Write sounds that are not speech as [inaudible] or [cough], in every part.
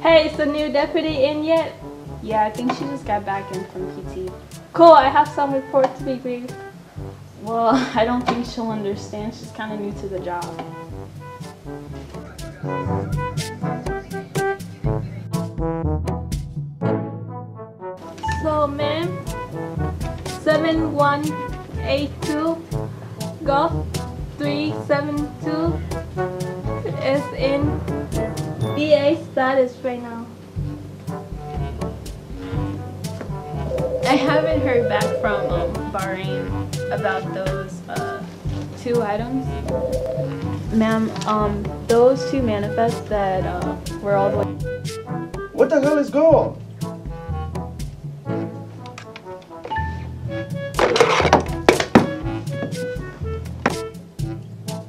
Hey, is the new deputy in yet? Yeah, I think she just got back in from PT. Cool, I have some report to be briefed. Well, [laughs] I don't think she'll understand. She's kind of new to the job. So, ma'am, 7182 Golf 372 is in BA status right now. I haven't heard back from um, Bahrain about those uh, two items. Ma'am, um, those two manifests that uh, were all the way. What the hell is going on?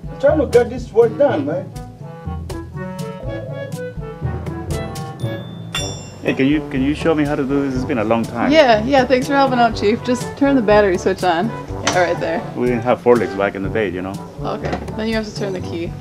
I'm trying to get this work done, man. Hey, can you can you show me how to do this? It's been a long time. Yeah, yeah, thanks for helping out, Chief. Just turn the battery switch on. Yeah, right there. We didn't have forklifts back in the day, you know. Okay, then you have to turn the key.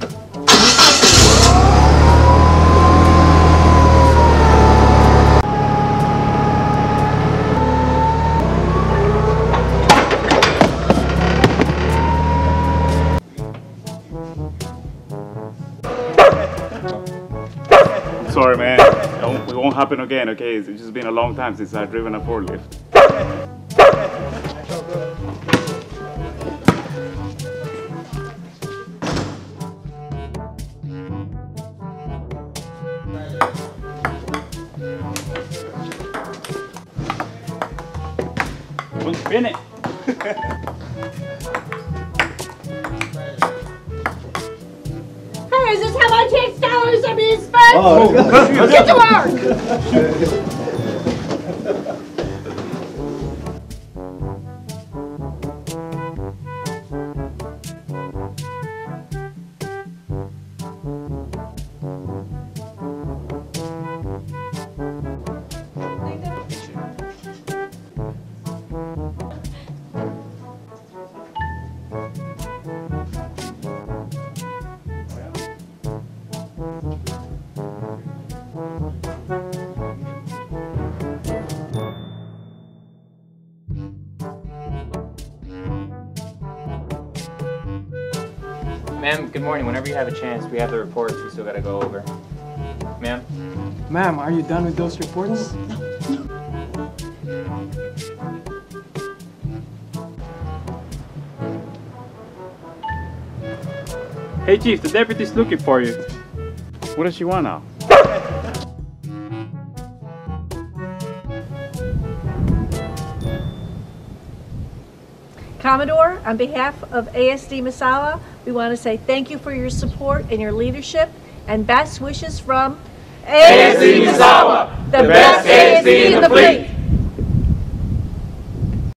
Sorry, man. It won't, it won't happen again, okay? It's just been a long time since I've driven a forklift. We'll spin it. [laughs] Is how my tax dollars are being spent? Oh, Get to work! [laughs] Ma'am, good morning. Whenever you have a chance, we have the reports we still gotta go over. Ma'am? Ma'am, are you done with those reports? Hey Chief, the deputy's looking for you. What does she want now? Commodore, on behalf of ASD Misawa, we want to say thank you for your support and your leadership and best wishes from ASD Misawa, the best ASD in the fleet.